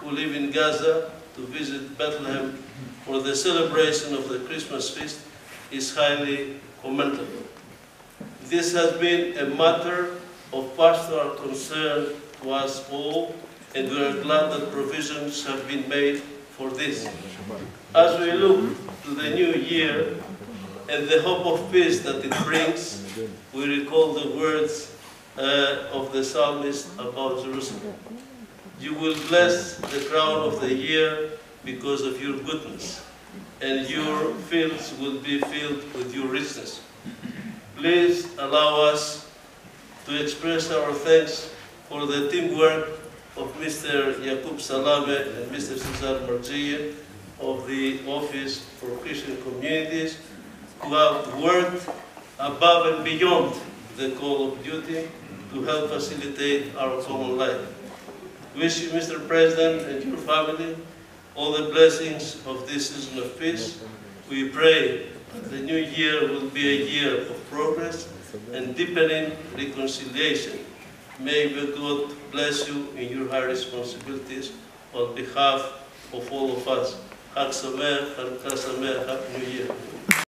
who live in Gaza to visit Bethlehem for the celebration of the Christmas feast is highly commendable. This has been a matter of pastoral concern to us all, and we are glad that provisions have been made for this. As we look to the new year and the hope of peace that it brings, we recall the words uh, of the psalmist about Jerusalem. You will bless the crown of the year because of your goodness, and your fields will be filled with your richness. Please allow us to express our thanks for the teamwork of Mr. Jakub Salame and Mr. Cesar Margilla of the Office for Christian Communities who have worked above and beyond the call of duty to help facilitate our common life. Wish you, Mr. President, and your family all the blessings of this season of peace. We pray that the new year will be a year of progress and deepening reconciliation. May God bless you in your high responsibilities on behalf of all of us. Happy New Year.